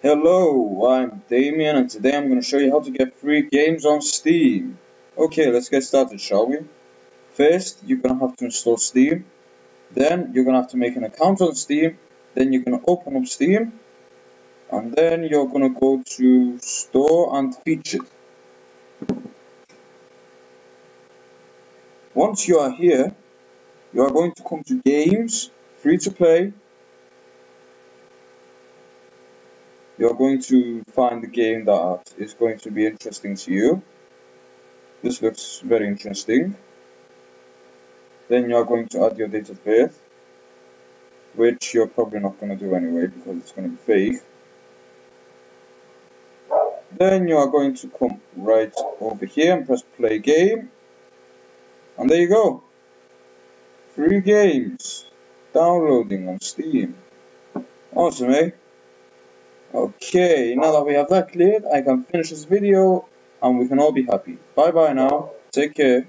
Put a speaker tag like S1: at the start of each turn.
S1: Hello, I'm Damien and today I'm going to show you how to get free games on Steam. Okay, let's get started, shall we? First, you're going to have to install Steam. Then, you're going to have to make an account on Steam. Then, you're going to open up Steam. And then, you're going to go to Store and Featured. Once you are here, you are going to come to Games, Free to Play, you're going to find the game that is going to be interesting to you. This looks very interesting. Then you're going to add your date of birth, which you're probably not going to do anyway because it's going to be fake. Then you are going to come right over here and press play game. And there you go. Free games. Downloading on Steam. Awesome, eh? Okay, now that we have that cleared, I can finish this video and we can all be happy. Bye bye now. Take care.